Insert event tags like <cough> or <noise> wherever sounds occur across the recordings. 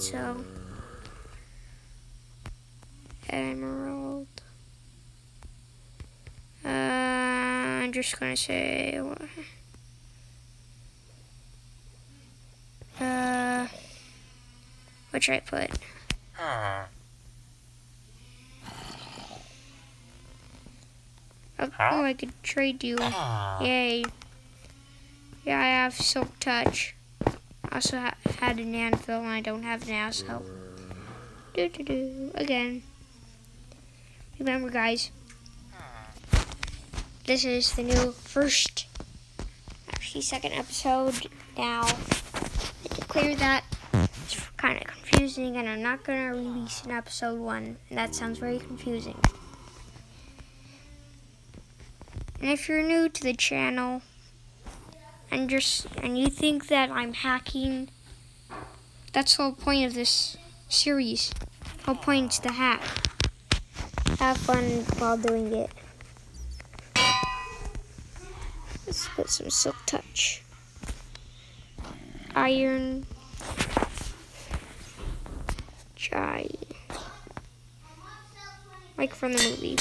so. Emerald. Uh, I'm just gonna say. Uh, what should I put? Oh, oh, I could trade you. Yay. Yeah, I have Silk Touch. Also had an anvil and I don't have now, so. Do do do. Again. Remember, guys. This is the new first, actually second episode now. To clear that, it's kind of confusing, and I'm not gonna release an episode one, and that sounds very confusing. And if you're new to the channel, and just and you think that I'm hacking, that's the whole point of this series. The whole point is to hack. Have fun while doing it. Let's put some silk touch. Iron. Chai. Like from the movie.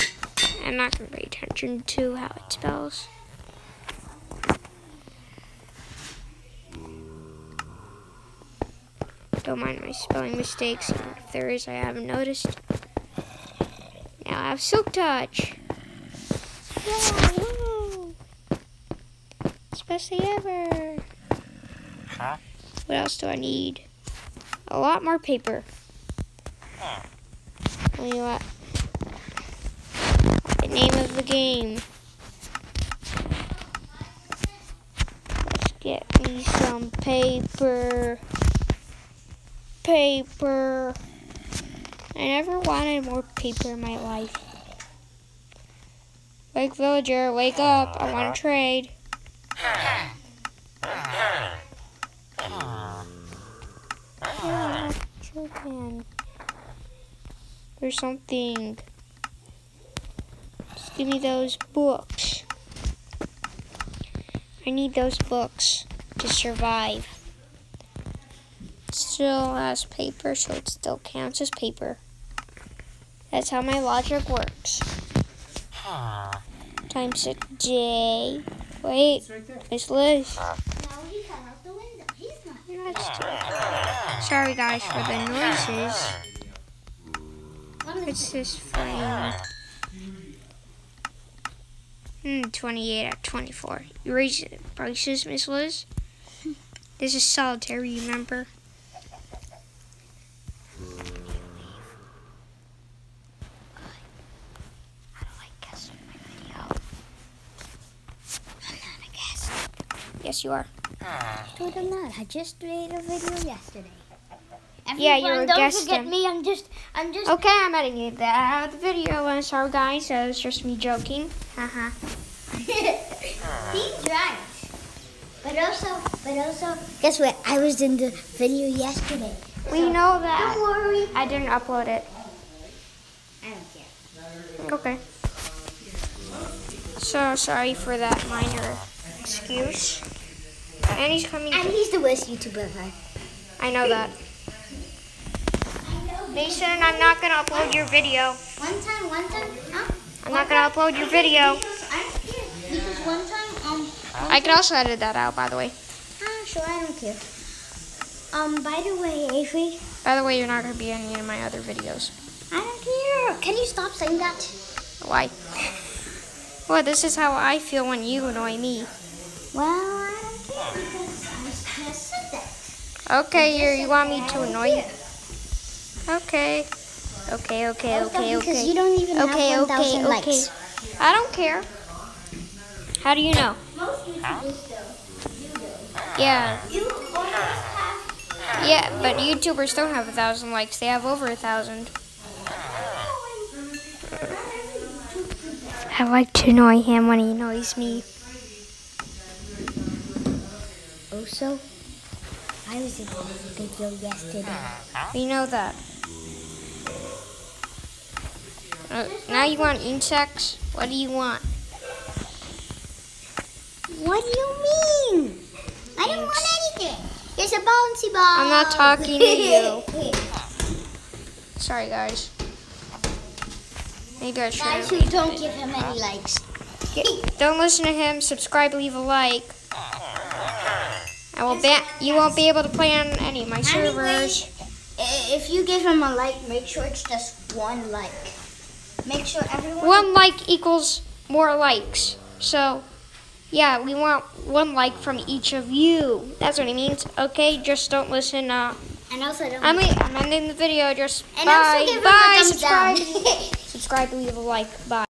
I'm not going to pay attention to how it spells. Don't mind my spelling mistakes. If there is, I haven't noticed. Now I have Silk Touch. Woo. It's best day ever. Huh? What else do I need? A lot more paper. Tell you what. The name of the game. Let's get me some paper. Paper. I never wanted more paper in my life. Wake villager, wake up. I want to trade. There's something. Just give me those books. I need those books to survive. Still has paper, so it still counts as paper. That's how my logic works. Times a day. Wait, It's right there. Miss Liz. No, he fell out the window. He's not. You're not still- Sorry guys for the noises. Let me What's this frame? Hmm, 28 at 24. You raise the prices, Miss Liz? <laughs> This is solitary, remember? How do I guess my video? I'm not a guest. Yes, you are. Dude, I'm not. I just made a video yesterday. Yeah, you're a don't guest forget me. I'm just, I'm just. Okay, I'm editing that out uh, of the video. I'm sorry, guys. That was just me joking. Haha. Uh-huh. <laughs> He's right. But also, but also, guess what? I was in the video yesterday. We know that. Don't worry. I didn't upload it. I don't care. Okay. So sorry for that minor excuse. And he's coming. And he's the worst YouTuber ever. I know that. Mason, I'm not gonna upload your video. One time, one time, huh? I'm not gonna upload your video. Because I don't care. Because one time, um, I can also edit that out, by the way. ah, sure, I don't care. Um, by the way, Avery, By the way, you're not gonna be in any of my other videos. I don't care. Can you stop saying that? Why? Well, this is how I feel when you annoy me. Well, I don't care because I just said that. Okay, you you want me to annoy you? Okay. Okay, okay, okay, Because you okay. don't even Okay, have okay, 1,000 okay. likes. I don't care. How do you know? Most YouTubers do. Yeah, You almost have. Yeah, but YouTubers don't have a thousand likes. They have over a thousand. I like to annoy him when he annoys me. Also, I was in the video yesterday. We know that. Uh, now you want insects? What do you want? What do you mean? I don't want Here's a bouncy ball. I'm not talking to you. <laughs> Sorry, guys. Maybe I should. Guys who don't give him any likes. Don't listen to him. Subscribe, leave a like. I will ban. You won't be able to play on any of my servers. If you give him a like, make sure it's just one like. Make sure everyone. One like equals more likes. So, yeah, we want one like from each of you. That's what it means. Okay, just don't listen. Uh, And also don't. I'm, I'm ending the video. Just and bye. bye. subscribe. <laughs> subscribe. Leave a like. Bye.